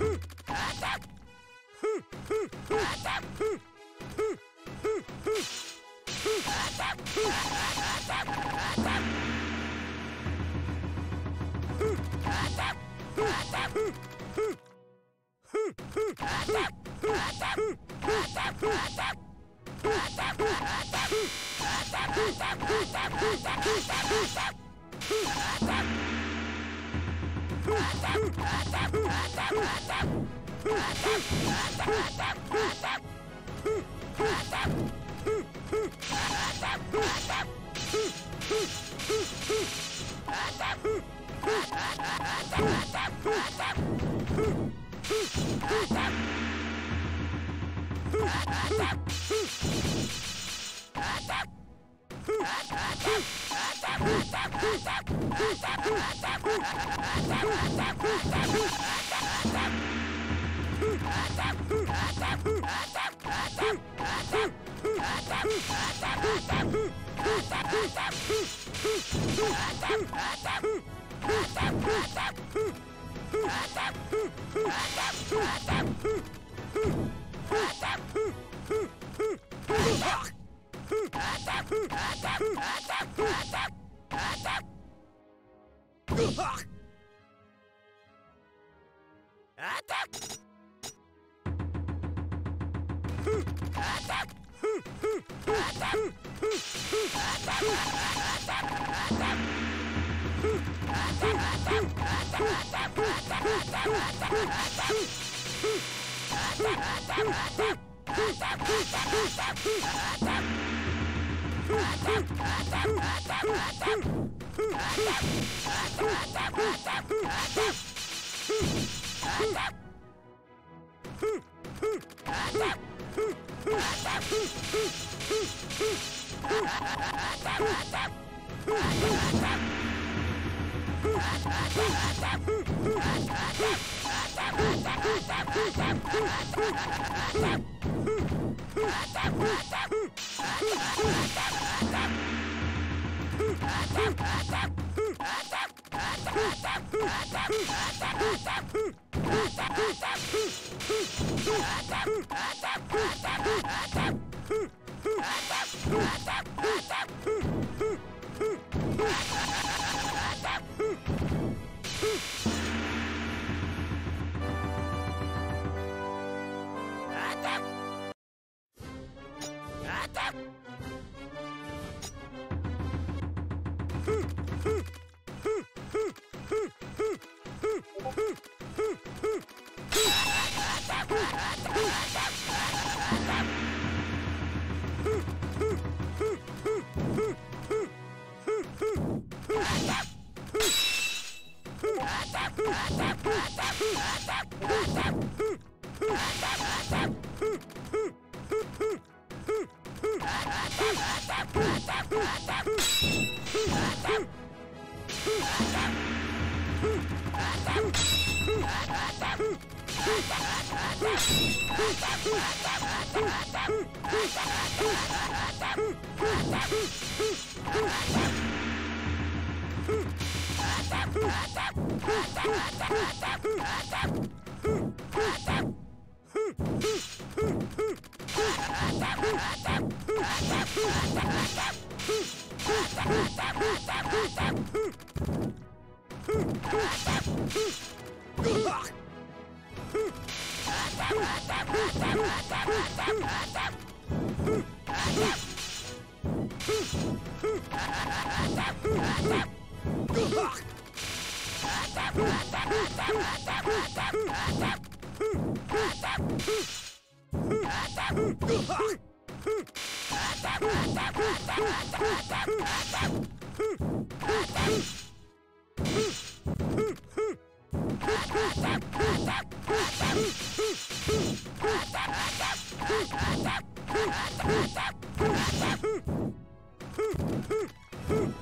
Attack! Attack! Fuck! Attack! Woo! Attack! Huh! Huh! Hoop!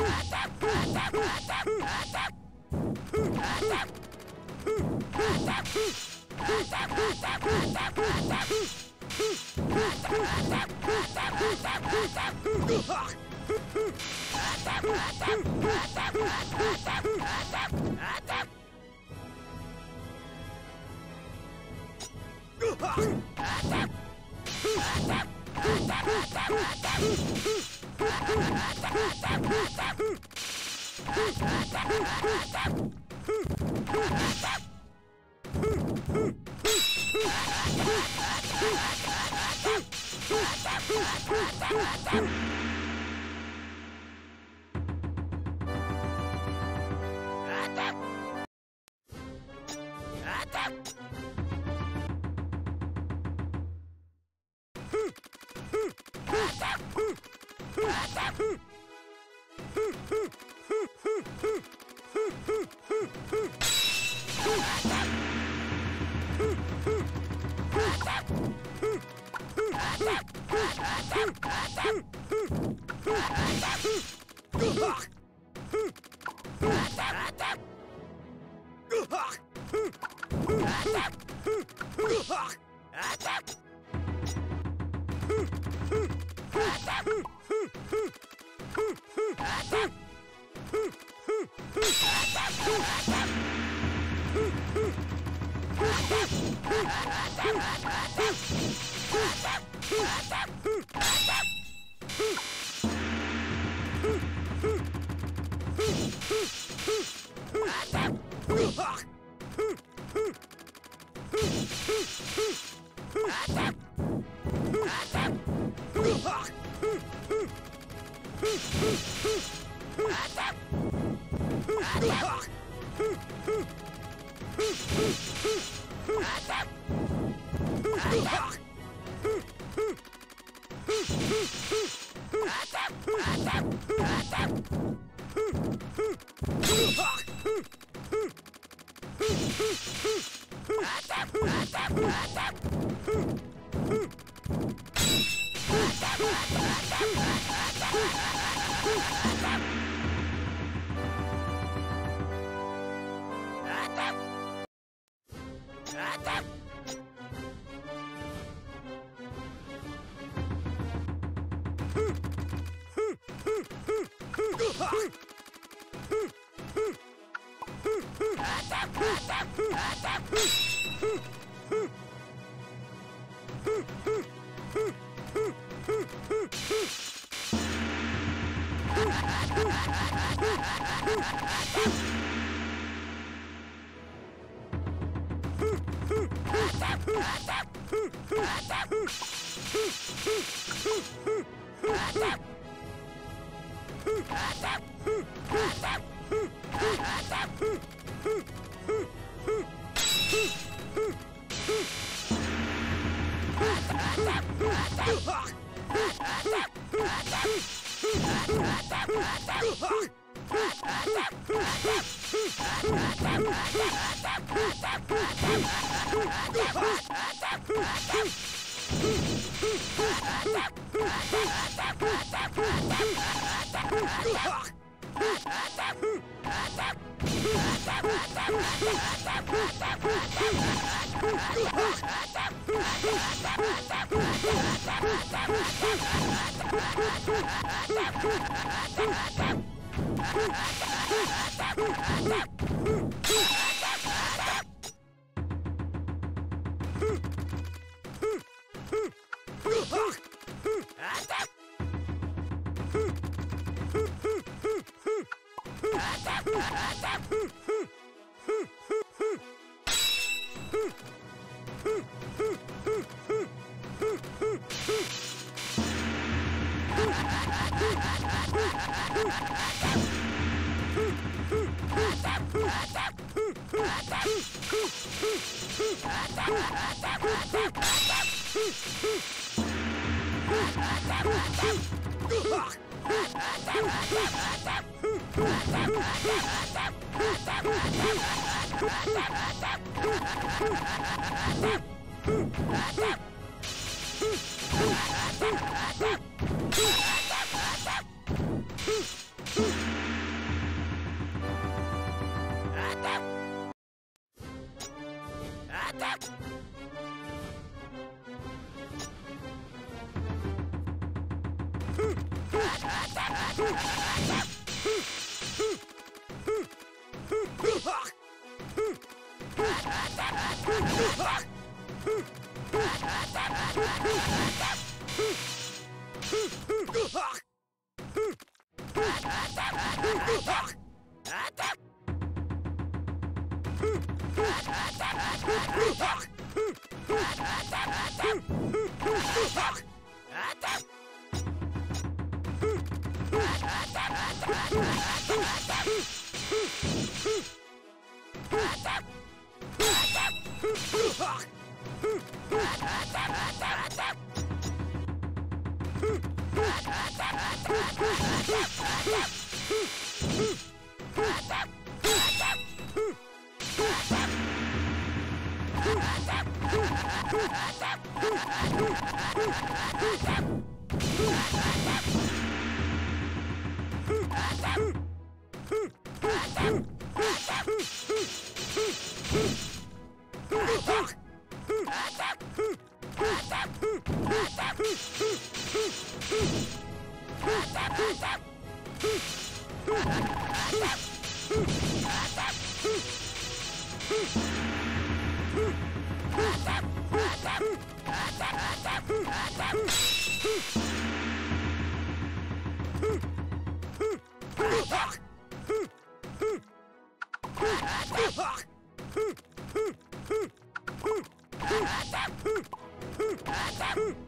Attack! Woo! Attack! Hmph! Attack! Attack! Hmph! Ha ha ha! Hoo! Attack! Attack! Attaque Attack! Huh!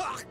Attack!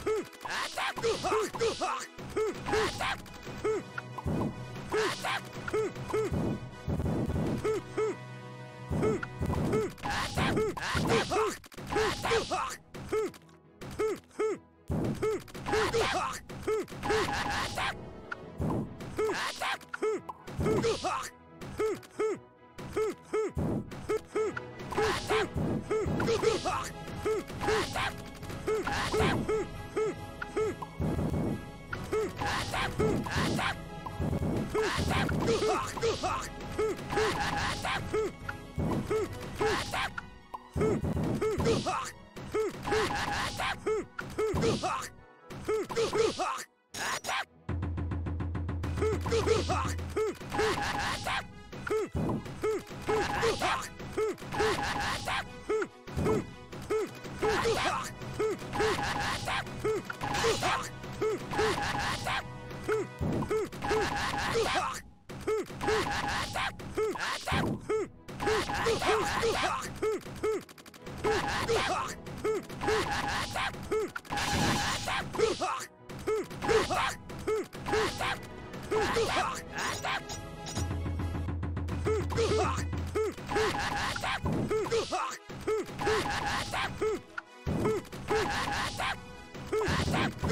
Attack! Huh!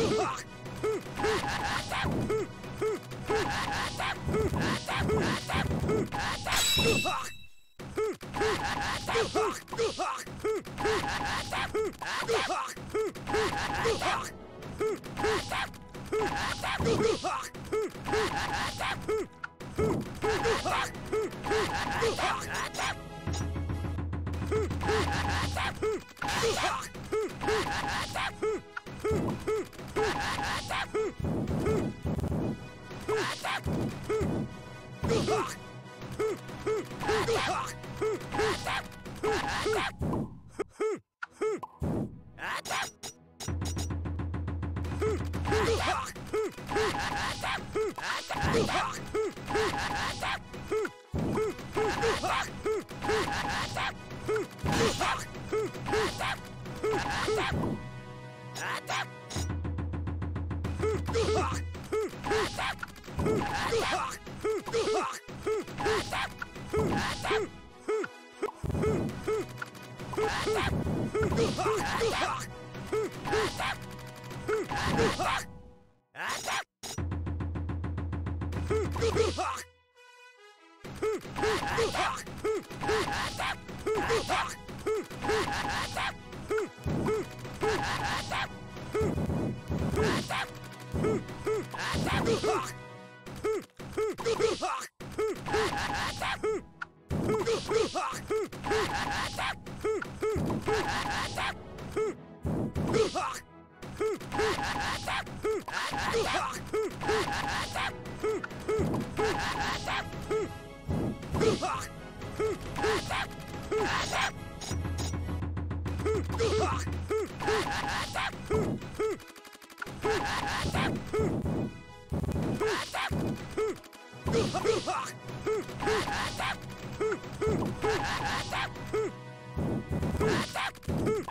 Ugh! Huh! Woo! Ha!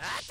Ah!